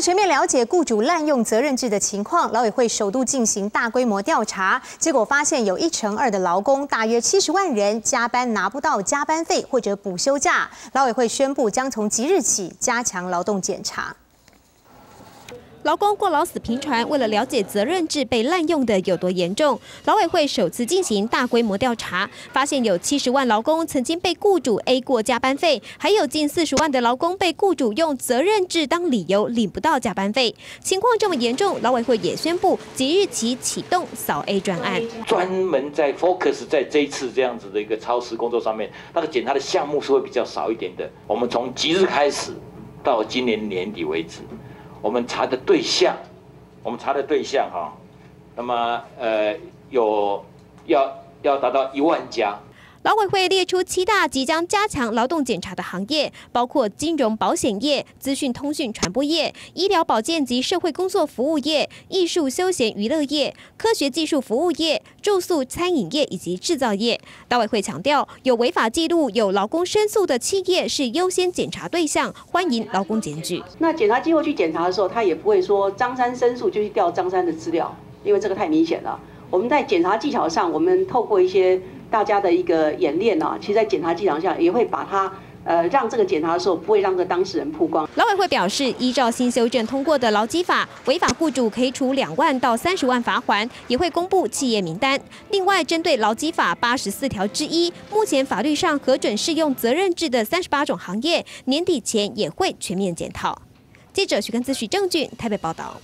了全面了解雇主滥用责任制的情况，劳委会首度进行大规模调查，结果发现有一成二的劳工，大约七十万人加班拿不到加班费或者补休假。劳委会宣布将从即日起加强劳动检查。劳工过劳死频传，为了了解责任制被滥用的有多严重，劳委会首次进行大规模调查，发现有七十万劳工曾经被雇主 A 过加班费，还有近四十万的劳工被雇主用责任制当理由领不到加班费。情况这么严重，劳委会也宣布即日起启动扫 A 专案，专门在 focus 在这一次这样子的一个超时工作上面，那个检查的项目是会比较少一点的。我们从即日开始到今年年底为止。我们查的对象，我们查的对象哈，那么呃有要要达到一万家。劳委会列出七大即将加强劳动检查的行业，包括金融保险业、资讯通讯传播业、医疗保健及社会工作服务业、艺术休闲娱乐业、科学技术服务业、住宿餐饮业以及制造业。劳委会强调，有违法记录、有劳工申诉的企业是优先检查对象，欢迎劳工检举。那检查机构去检查的时候，他也不会说张三申诉就去调张三的资料，因为这个太明显了。我们在检查技巧上，我们透过一些。大家的一个演练呢，其实，在检查技巧下，也会把它呃，让这个检查的时候不会让这个当事人曝光。劳委会表示，依照新修正通过的劳基法，违法雇主可以处两万到三十万罚款，也会公布企业名单。另外，针对劳基法八十四条之一，目前法律上核准适用责任制的三十八种行业，年底前也会全面检讨。记者徐根资许证据台北报道。